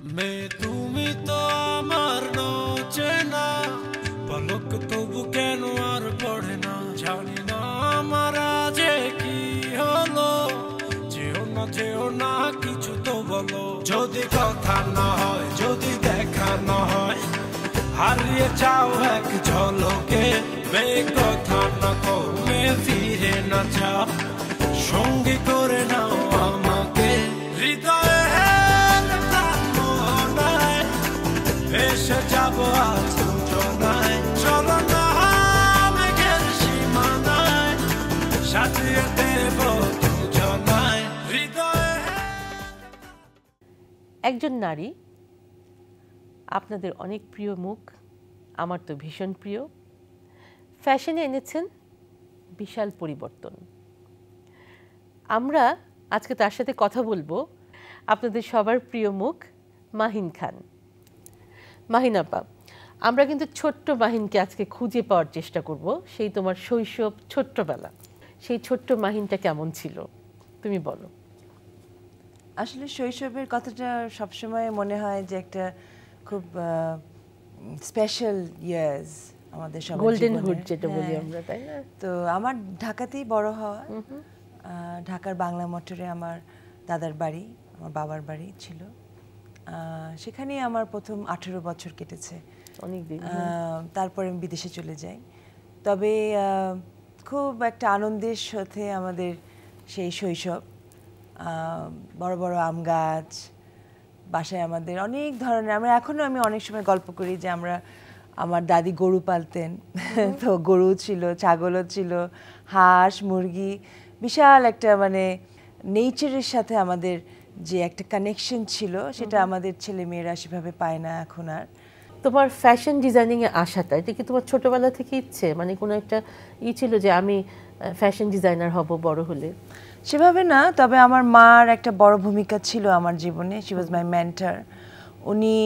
মে তুমি তো আমার চেনা পলক তবু কেন আর পড়ে না? জানি না আমার আজে কি হলো, যেও না যেও না, কিছু তো বলো। যদি কথা না হয়, যদি দেখা না হয়, হারিয়ে যাও এক ঝলকে। মে কথা না কমে ফিরে না যাও। সঙ্গে করে নাও। একজন নারী, আপনাদের অনেক প্রিয় মুখ, আমার তো ভীষণ প্রিয়। ফ্যাশনে এনেছেন বিশাল পরিবর্তন। আমরা আজকে তার সাথে কথা বলব। আপনাদের সবার প্রিয় মুখ মাহিন খান। মাহিন আপা আমরা কিন্তু ছোট্ট মাহিনকে আজকে খুঁজে পাওয়ার চেষ্টা করব সেই তোমার শৈশব ছোট্টবেলা। সেই ছোট্ট মাহিনটা কেমন ছিল? তুমি বলো। আসলে শৈশবের কথাটা সবসময় মনে হয় যে একটা খুব স্পেশাল ইয়ার্স আমাদের সব গোল্ডেন হুড যেটা বলি হ্যাঁ। আমরা তাই না? তো আমার ঢাকাতেই বড় হওয়া। ঢাকার বাংলা মোটরে আমার দাদার বাড়ি আমার বাবার বাড়ি ছিল। আহ, সেখানেই আমার প্রথম আঠেরো বছর কেটেছে। অনেক দিন তারপরে আমি বিদেশে চলে যাই। তবে খুব একটা আনন্দের সাথে আমাদের সেই শৈশব বড় বড় আম গাছ বাসায় আমাদের অনেক ধরনের আমরা এখনও আমি অনেক সময় গল্প করি যে আমরা আমার দাদি গরু পালতেন। তো গরু ছিল ছাগলও ছিল হাঁস মুরগি বিশাল একটা মানে নেচারের সাথে আমাদের যে একটা কানেকশন ছিল সেটা আমাদের ছেলে মেয়েরা সেভাবে পায় না এখন আর। তোমার ফ্যাশন ডিজাইনিং এ আসাটা এটা কি তোমার ছোটবেলা থেকে ইচ্ছে? মানে কোনো একটা ই ছিল যে আমি ফ্যাশন ডিজাইনার হব বড় হলে? সেভাবে না তবে আমার মার একটা বড় ভূমিকা ছিল আমার জীবনে। শি ওয়াজ মাই মেন্টার উনি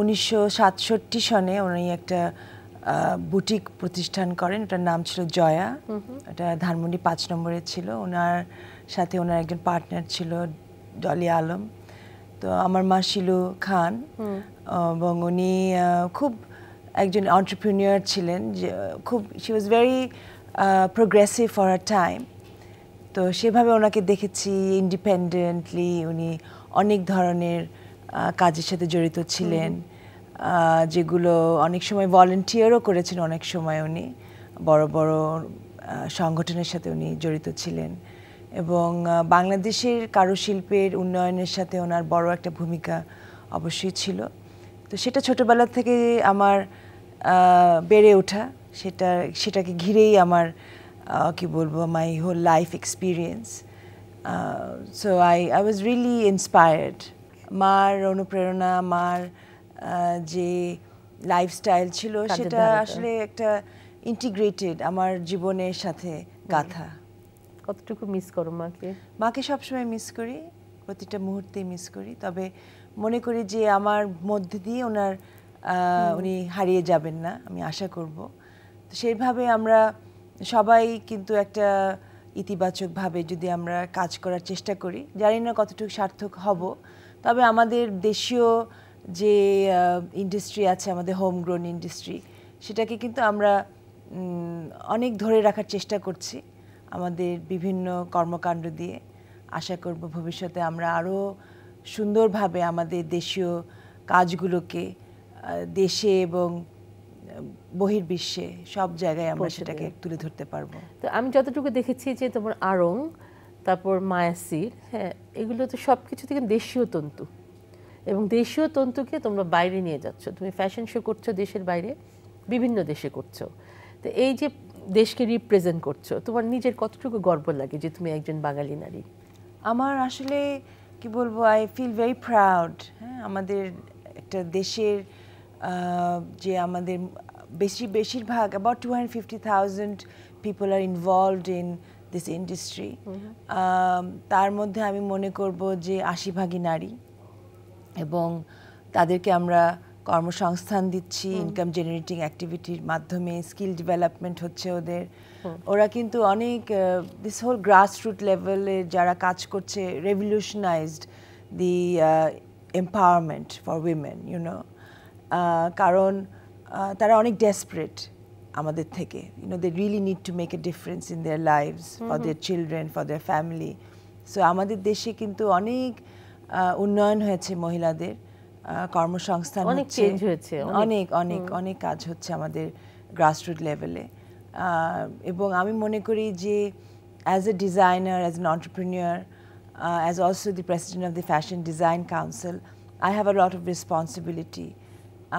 উনিশশো সাতষট্টি সনে উনি একটা বুটিক প্রতিষ্ঠান করেন। ওটার নাম ছিল জয়া। এটা ধানমন্ডি পাঁচ নম্বরে ছিল। ওনার সাথে ওনার একজন পার্টনার ছিল ডলি আলম। তো আমার মা শিলু খান। এবং উনি খুব একজন অন্টারপ্রিনিয়র ছিলেন যে খুব she was very progressive for a time তো সেভাবে ওনাকে দেখেছি ইন্ডিপেন্ডেন্টলি উনি অনেক ধরনের কাজের সাথে জড়িত ছিলেন। যেগুলো অনেক সময় ভলেন্টিয়ারও করেছেন অনেক সময় উনি। বড় বড় সংগঠনের সাথে উনি জড়িত ছিলেন। এবং বাংলাদেশের কারুশিল্পের উন্নয়নের সাথে ওনার বড় একটা ভূমিকা অবশ্যই ছিল। তো সেটা ছোটবেলা থেকে আমার বেড়ে ওঠা। সেটা সেটাকে ঘিরেই আমার কি বলব my whole life experience so I I was really inspired মার অনুপ্রেরণা মার যে লাইফস্টাইল ছিল সেটা আসলে একটা ইন্টিগ্রেটেড আমার জীবনের সাথে গাথা। কতটুকু মিস করো মাকে? মাকে সবসময় মিস করি প্রতিটা মুহূর্তেই মিস করি। তবে মনে করি যে আমার মধ্যে দিয়ে ওনার উনি হারিয়ে যাবেন না আমি আশা করব। তো সেইভাবে আমরা সবাই কিন্তু একটা ইতিবাচকভাবে যদি আমরা কাজ করার চেষ্টা করি জানি না কতটুকু সার্থক হব। তবে আমাদের দেশীয় যে ইন্ডাস্ট্রি আছে আমাদের হোম গ্রোন ইন্ডাস্ট্রি সেটাকে কিন্তু আমরা অনেক ধরে রাখার চেষ্টা করছি। আমাদের বিভিন্ন কর্মকাণ্ড দিয়ে আশা করব ভবিষ্যতে আমরা আরও সুন্দরভাবে আমাদের দেশীয় কাজগুলোকে দেশে এবং বহির্বিশ্বে সব জায়গায় আমরা সেটাকে তুলে ধরতে পারব। তো আমি যতটুকু দেখেছি যে তোমার আড়ং তারপর মায়াসির হ্যাঁ এগুলো তো সব কিছু থেকে দেশীয় তন্তু। এবং দেশীয় তন্তুকে তোমরা বাইরে নিয়ে যাচ্ছ। তুমি ফ্যাশন শো করছ দেশের বাইরে বিভিন্ন দেশে করছ। তো এই যে দেশকে রিপ্রেজেন্ট করছ তোমার নিজের কতটুকু গর্ব লাগে যে তুমি একজন বাঙালি নারী? আমার আসলে কি বলব আই ফিল ভেরি প্রাউড হ্যাঁ? আমাদের একটা দেশের যে আমাদের বেশি বেশিরভাগ about two hundred fifty thousand people are involved in this industry তার মধ্যে আমি মনে করব যে আশি ভাগই নারী এবং তাদেরকে আমরা কর্মসংস্থান দিচ্ছি ইনকাম জেনারেটিং অ্যাক্টিভিটির মাধ্যমে স্কিল ডেভেলপমেন্ট হচ্ছে ওদের। ওরা কিন্তু অনেক দিস হোল গ্রাসরুট লেভেলে যারা কাজ করছে revolutionized the empowerment for women you know কারণ তারা অনেক ডেসপারেট আমাদের থেকে। You know they really need to make a difference in their lives for their children for their family so আমাদের দেশে কিন্তু অনেক উন্নয়ন হয়েছে মহিলাদের। কর্মসংস্থান অনেক হচ্ছে। change হয়েছে, অনেক। অনেক অনেক কাজ হচ্ছে আমাদের গ্রাসরুট লেভেলে এবং আমি মনে করি যে as a designer as an entrepreneur as also the president of the fashion design council I have a lot of responsibility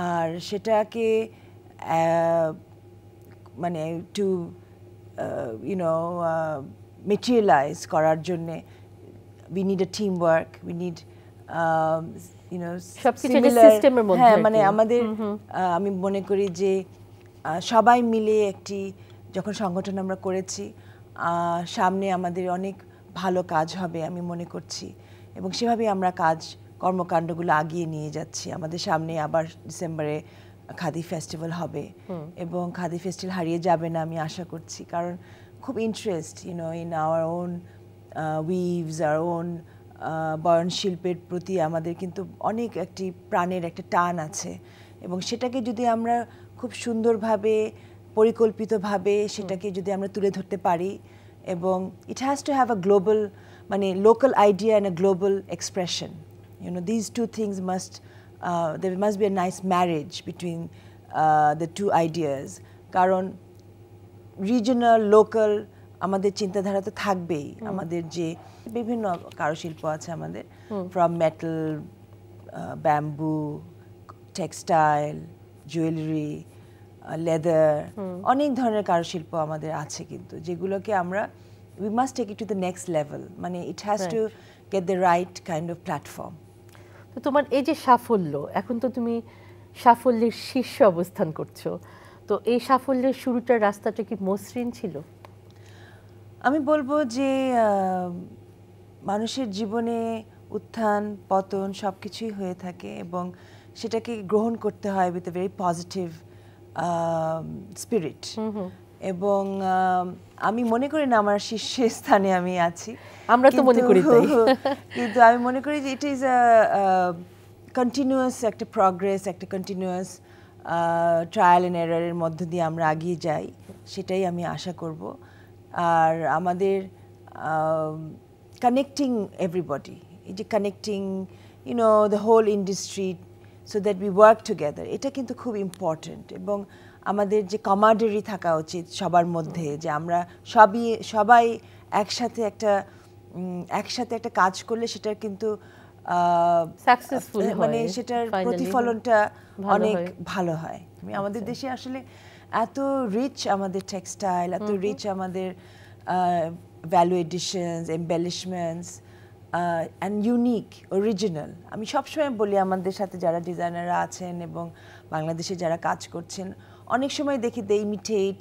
আর সেটাকে মানে টু ইউনো মেটেরিয়ালাইজ করার জন্যে we need a teamwork we need um, সবকিছু মধ্যে হ্যাঁ মানে আমাদের আমি মনে করি যে সবাই মিলে একটি যখন সংগঠন আমরা করেছি সামনে আমাদের অনেক ভালো কাজ হবে আমি মনে করছি। এবং সেভাবে আমরা কাজ কর্মকাণ্ডগুলো আগিয়ে নিয়ে যাচ্ছি। আমাদের সামনে আবার ডিসেম্বরে খাদি ফেস্টিভ্যাল হবে। এবং খাদি ফেস্টিভ্যাল হারিয়ে যাবে না আমি আশা করছি। কারণ খুব interest you know in our own weaves our own বয়ন শিল্পের প্রতি আমাদের কিন্তু অনেক একটি প্রাণের একটা টান আছে। এবং সেটাকে যদি আমরা খুব সুন্দরভাবে পরিকল্পিতভাবে সেটাকে যদি আমরা তুলে ধরতে পারি এবং it has to have a global মানে local idea and a global expression you know these two things must uh, there must be a nice marriage between uh, the two ideas. কারণ রিজনাল লোকাল আমাদের চিন্তাধারা তো থাকবেই। আমাদের যে বিভিন্ন কারুশিল্প আছে আমাদের। From metal bamboo textile jewellery leather অনেক ধরনের কারুশিল্প আমাদের আছে কিন্তু যেগুলোকে আমরা we must take it to the next level মানে it has to get the right kind of platform তো তোমার এই যে সাফল্য এখন তো তুমি সাফল্যের শীর্ষে অবস্থান করছ। তো এই সাফল্যের শুরুটার রাস্তাটা কি মসৃণ ছিল? আমি বলব যে মানুষের জীবনে উত্থান পতন সব কিছুই হয়ে থাকে এবং সেটাকে গ্রহণ করতে হয় with a very positive spirit এবং আমি মনে করি না আমার শীর্ষে স্থানে আমি আছি। আমরা তো মনে করি কিন্তু আমি মনে করি যে ইট ইজ আ কন্টিনিউয়াস একটা প্রগ্রেস একটা কন্টিনিউয়াস ট্রায়াল অ্যান্ড এরারের মধ্য দিয়ে আমরা এগিয়ে যাই সেটাই আমি আশা করব। আর আমাদের কানেক্টিং এভরিবডি এই যে connecting you know the whole industry so that we work together এটা কিন্তু খুব ইম্পর্ট্যান্ট এবং আমাদের যে কমার্ডারি থাকা উচিত সবার মধ্যে যে আমরা সবই সবাই একসাথে একটা একসাথে একটা কাজ করলে সেটার কিন্তু মানে সেটার প্রতিফলনটা অনেক ভালো হয়। আমাদের দেশে আসলে এত রিচ আমাদের টেক্সটাইল এত রিচ আমাদের value additions embellishments and unique original আমি সবসময় বলি আমাদের সাথে যারা ডিজাইনাররা আছেন এবং বাংলাদেশে যারা কাজ করছেন অনেক সময় দেখি they imitate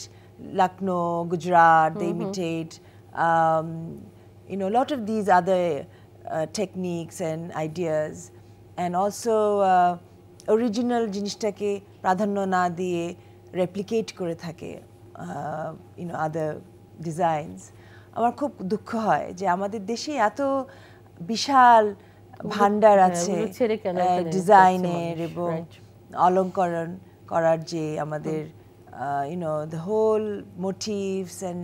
Lucknow Gujarat they imitate of these other uh, techniques and ideas, and also uh, original জিনিসটাকে প্রাধান্য না দিয়ে replicate করে থাকে uh, know, other designs. আমার খুব দুঃখ হয় যে আমাদের দেশে এত বিশাল ভান্ডার হ্যাঁ, আছে ডিজাইনের এবং অলঙ্করণ করার যে আমাদের you know the whole motives and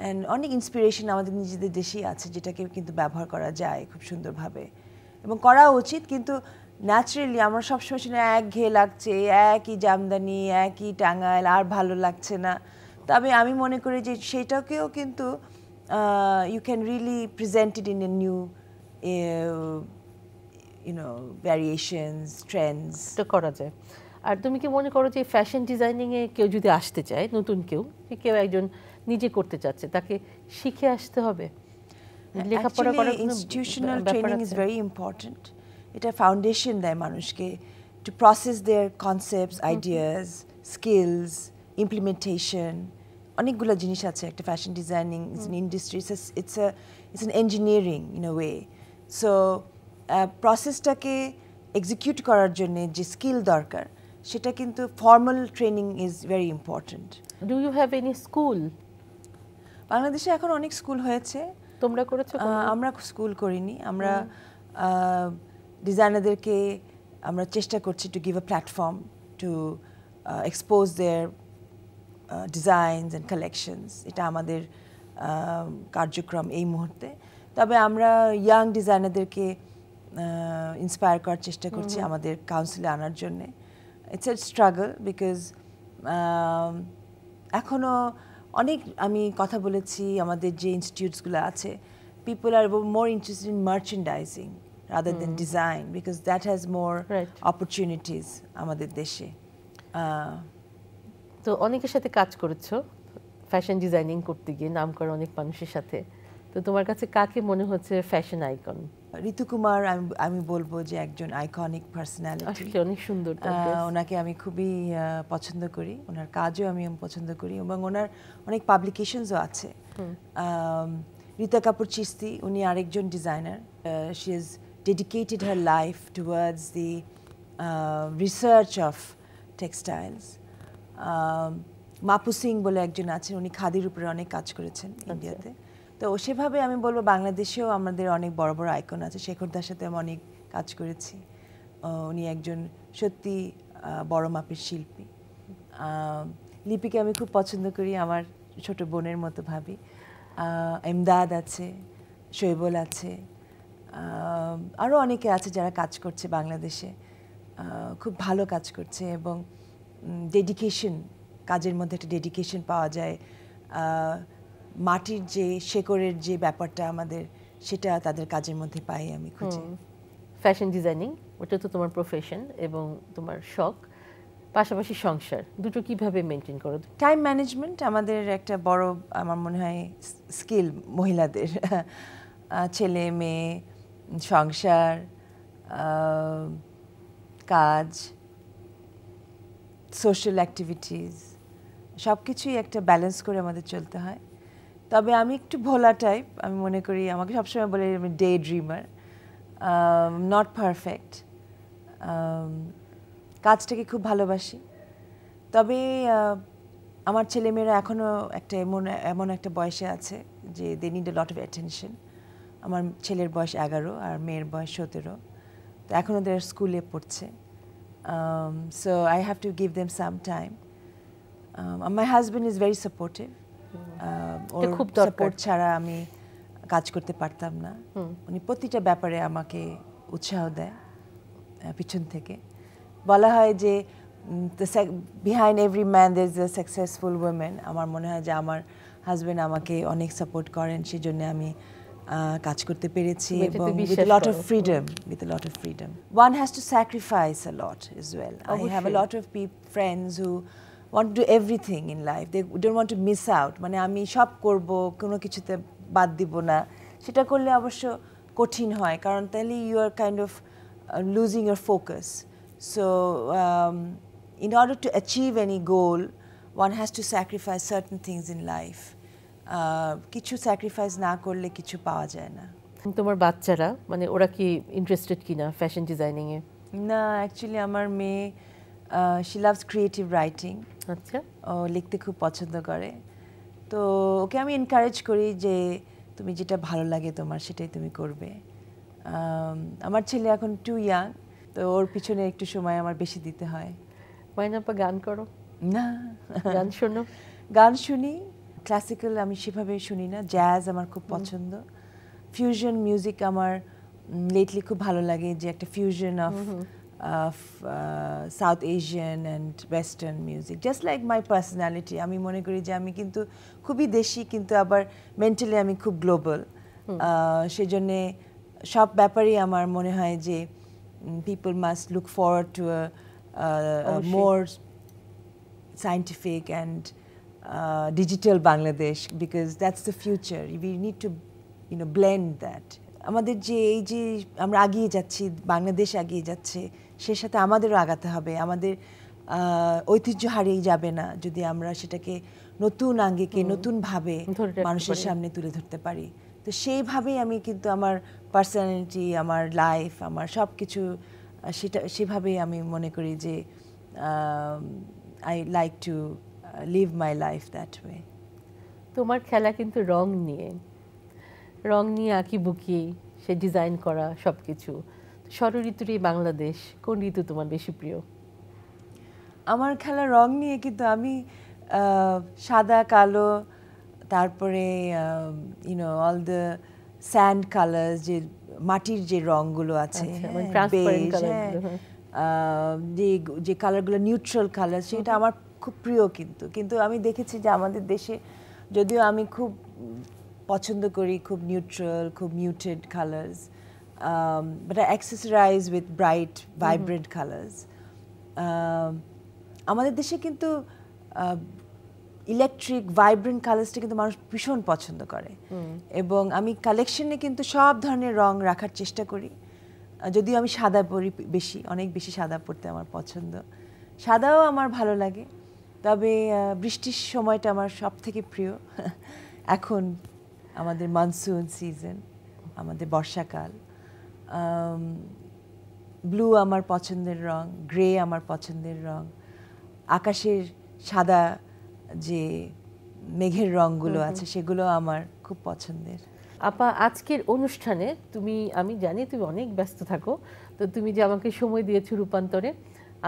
and অনেক ইন্সপিরেশন আমাদের নিজেদের দেশেই আছে যেটাকে কিন্তু ব্যবহার করা যায় খুব সুন্দরভাবে এবং করা উচিত কিন্তু ন্যাচারালি আমরা সবসময় শুনে এক ঘেয়ে লাগছে একই জামদানি একই টাঙ্গাইল আর ভালো লাগছে না। তবে আমি মনে করি যে সেটাকেও কিন্তু you can really presented in a new you know variations trends এটা করা যায়। আর তুমি কি মনে করো যে ফ্যাশন ডিজাইনিং এ কেউ যদি আসতে চায় নতুন কেউ কেউ একজন নিজে করতে চাচ্ছে তাকে শিখে আসতে হবে? লেখাপড়া করার institutional training is very important এটা ফাউন্ডেশন দেয় মানুষকে to process their concepts ideas skills implementation অনেকগুলো জিনিস আছে একটা fashion designing is an industry it's it's it's an engineering in a way so প্রসেসটাকে execute করার জন্য যে স্কিল দরকার সেটা কিন্তু formal training is very important do you have any school বাংলাদেশে এখন অনেক স্কুল হয়েছে। তোমরা করেছ আমরা স্কুল করিনি আমরা ডিজাইনারদেরকে আমরা চেষ্টা করছি to give a platform to expose their designs and collections এটা আমাদের কার্যক্রম এই মুহূর্তে। তবে আমরা ইয়াং ডিজাইনারদেরকে ইন্সপায়ার করার চেষ্টা করছি আমাদের কাউন্সিলে আনার জন্যে। ইটস এ স্ট্রাগল বিকজ এখনও অনেক আমি কথা বলেছি আমাদের যে ইনস্টিটিউটসগুলো আছে people are more interested in merchandising rather than design because that has more Right. Opportunities আমাদের দেশে। তো অনেকের সাথে কাজ করেছ ফ্যাশন ডিজাইনিং করতে গিয়ে নাম করা অনেক মানুষের সাথে। তো তোমার কাছে কাকে মনে হচ্ছে ফ্যাশন আইকন ঋতুকুমার আমি আমি বলব যে একজন আইকনিক পার্সোনালিটি অনেক সুন্দর। ওনাকে আমি খুবই পছন্দ করি। ওনার কাজও আমি পছন্দ করি এবং ওনার অনেক পাবলিকেশনসও আছে। রীতা কাপুর চিস্তি উনি আরেকজন designer she is dedicated her life towards the research of textiles মাপু Singh বলে একজন আছেন উনি খাদির উপরে অনেক কাজ করেছেন ইন্ডিয়াতে। তো সেভাবে আমি বলব বাংলাদেশেও আমাদের অনেক বড় বড় আইকন আছে। শেখরদার সাথে আমি অনেক কাজ করেছি। উনি একজন সত্যি বড় মাপের শিল্পী। লিপিকে আমি খুব পছন্দ করি আমার ছোট বোনের মতো ভাবি। এমদাদ আছে শৈবল আছে আরও অনেকে আছে যারা কাজ করছে বাংলাদেশে খুব ভালো কাজ করছে এবং ডেডিকেশন কাজের মধ্যে একটা ডেডিকেশন পাওয়া যায়। মাটির যে শেকড়ের যে ব্যাপারটা আমাদের সেটা তাদের কাজের মধ্যে পাই আমি খুঁজে। ফ্যাশন ডিজাইনিং ওটা তো তোমার প্রফেশন এবং তোমার শখ। পাশাপাশি সংসার দুটো কীভাবে মেনটেন করো? টাইম ম্যানেজমেন্ট আমাদের একটা বড় আমার মনে হয় স্কিল মহিলাদের। ছেলে মেয়ে সংসার কাজ সোশ্যাল অ্যাক্টিভিটিস সব কিছুই একটা ব্যালেন্স করে আমাদের চলতে হয়। তবে আমি একটু ভোলা টাইপ আমি মনে করি, আমাকে সবসময় বলে আমি ডে ড্রিমার নট পারফেক্ট কাজটাকে খুব ভালোবাসি। তবে আমার ছেলেমেয়েরা এখনও একটা এমন এমন একটা বয়সে আছে যে they need a lot of attention আমার ছেলের বয়স এগারো আর মেয়ের বয়স সতেরো। তো এখনও ওদের স্কুলে পড়ছে। So I have to give them some time my husband is very supportive ওর খুব সাপোর্ট ছাড়া আমি কাজ করতে পারতাম না। উনি প্রতিটা ব্যাপারে আমাকে উৎসাহ দেয় পিছন থেকে। বলা হয় যে behind every man there is a successful women আমার মনে হয় যে আমার হাজবেন্ড আমাকে অনেক সাপোর্ট করেন সেই জন্য আমি কাজ করতে পেরেছি এবং উইথ বিশ্বাস lot of freedom with a lot of freedom one has to sacrifice a lot as well i have a lot of peop- friends who want to do everything in life they don't want to miss out মানে আমি সব করব কোনো কিছুতে বাদ দিব না সেটা করলে অবশ্য কঠিন হয় কারণ তাহলে you are kind of losing your focus so um, in order to achieve any goal one has to sacrifice certain things in life uh, কিছু স্যাক্রিফাইস না করলে কিছু পাওয়া যায় না। তোমার বাচ্চারা মানে ওরা কি ইন্টারেস্টেড কিনা ফ্যাশন ডিজাইনিং এ? না অ্যাকচুয়ালি আমার মেয়ে শি লাভস ক্রিয়েটিভ রাইটিং আচ্ছা। ও লিখতে খুব পছন্দ করে। তো ওকে আমি এনকারেজ করি যে তুমি যেটা ভালো লাগে তোমার সেটাই তুমি করবে। আমার ছেলে এখন টু ইয়াং তো ওর পিছনে একটু সময় আমার বেশি দিতে হয়। মাইনাপা গান করো। না। গান শোনো। গান শুনি ক্লাসিক্যাল আমি সেভাবে শুনি না জ্যাজ আমার খুব পছন্দ। ফিউশন মিউজিক আমার লেটলি খুব ভালো লাগে যে একটা fusion of of South Asian and western music just like my personality আমি মনে করি যে আমি কিন্তু খুবই দেশি কিন্তু আবার মেন্টালি আমি খুব গ্লোবাল সেই জন্যে সব ব্যাপারেই আমার মনে হয় যে people must look forward to more scientific and uh, digital Bangladesh because that's the future. We need to, you know, blend that. আমাদের যে এই যে আমরা আগিয়ে যাচ্ছি বাংলাদেশ আগিয়ে যাচ্ছে সে সাথে আমাদেরও আগাতে হবে আমাদের ঐতিহ্য হারিয়ে যাবে না যদি আমরা সেটাকে নতুন আঙ্গিকে নতুনভাবে মানুষের সামনে তুলে ধরতে পারি তো সেইভাবেই আমি কিন্তু আমার পার্সোনালিটি আমার লাইফ আমার সব কিছু সেটা সেভাবেই আমি মনে করি যে I like to live my life that way তোমার খেলা কিন্তু রং নিয়ে। রং নিয়ে আঁকি বুকি সে ডিজাইন করা সব কিছু ষড়ঋতুর এই বাংলাদেশ কোন ঋতু তোমার বেশি প্রিয়? আমার খেলা রং নিয়ে কিন্তু আমি সাদা কালো তারপরে you know all the sand colours যে মাটির যে রংগুলো আছে আচ্ছা, মানে হ্যাঁ, হ্যাঁ, গুলো, হ্যাঁ। যে যে কালারগুলো নিউট্রাল কালার সেটা আমার খুব প্রিয় কিন্তু। কিন্তু আমি দেখেছি যে আমাদের দেশে যদিও আমি খুব পছন্দ করি খুব নিউট্রাল খুব muted colours but I accessorise with bright vibrant colours আমাদের দেশে কিন্তু ইলেকট্রিক ভাইব্রেন্ট কালার্সটা কিন্তু মানুষ ভীষণ পছন্দ করে। এবং আমি কালেকশনে কিন্তু সব ধরনের রং রাখার চেষ্টা করি। যদিও আমি সাদা পরি বেশি অনেক বেশি সাদা পরতে আমার পছন্দ। সাদাও আমার ভালো লাগে। তবে বৃষ্টির সময়টা আমার সব থেকে প্রিয়। এখন আমাদের মানসুন সিজন আমাদের বর্ষাকাল। ব্লু আমার পছন্দের রং গ্রে আমার পছন্দের রং। আকাশের সাদা যে মেঘের রংগুলো আছে সেগুলো আমার খুব পছন্দের। আপা আজকের অনুষ্ঠানে তুমি আমি জানি তুমি অনেক ব্যস্ত থাকো তো তুমি যে আমাকে সময় দিয়েছ রূপান্তরে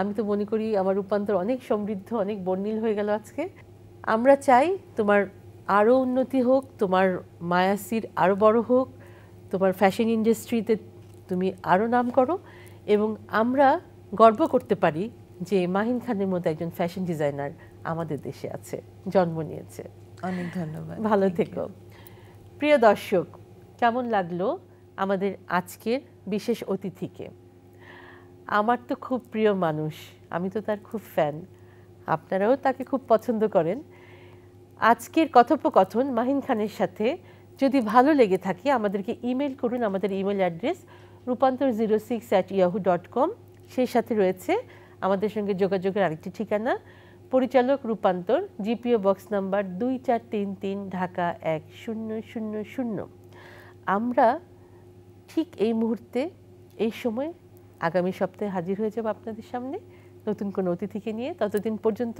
আমি তো মনে করি আমার রূপান্তর অনেক সমৃদ্ধ অনেক বর্ণিল হয়ে গেল আজকে। আমরা চাই তোমার আরও উন্নতি হোক তোমার মায়াসির আরও বড় হোক তোমার ফ্যাশন ইন্ডাস্ট্রিতে তুমি আরও নাম করো এবং আমরা গর্ব করতে পারি যে মাহিন খানের মতো একজন ফ্যাশন ডিজাইনার আমাদের দেশে আছে জন্ম নিয়েছে। অনেক ধন্যবাদ। ভালো থেকো। প্রিয় দর্শক কেমন লাগল আমাদের আজকের বিশেষ অতিথিকে? আমার তো খুব প্রিয় মানুষ, আমি তো তার খুব ফ্যান আপনারাও তাকে খুব পছন্দ করেন। আজকের কথোপকথন মাহিন খানের সাথে যদি ভালো লেগে থাকে, আমাদেরকে ইমেল করুন, আমাদের ইমেল অ্যাড্রেস রূপান্তর zero six at Yahoo dot com সেই সাথে রয়েছে আমাদের সঙ্গে যোগাযোগের আরেকটি ঠিকানা। পরিচালক রূপান্তর জিপিও বক্স নাম্বার দুই চার তিন তিন, ঢাকা এক শূন্য শূন্য শূন্য। আমরা ঠিক এই মুহূর্তে, এই সময় আগামী সপ্তাহে হাজির হয়ে যাব আপনাদের সামনে। নতুন কোনো অতিথিকে নিয়ে ততদিন পর্যন্ত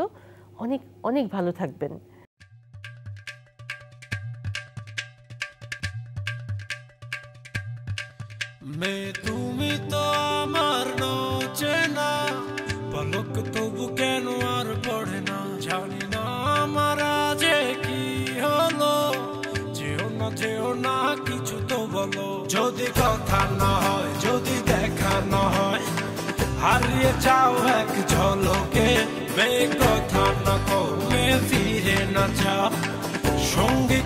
অনেক অনেক ভালো থাকবেন। মে তুমি তো আমার চেনা পলক তবু কেন আর পড়ে না? জানি না আমার যে কি হলো, যেও না যেও না, কিছু তো বলো। যদি কথা না হয়, যদি হারিয়ে যাও এক ঝলকে মে কথা না কমে ফিরে না যাও। সঙ্গী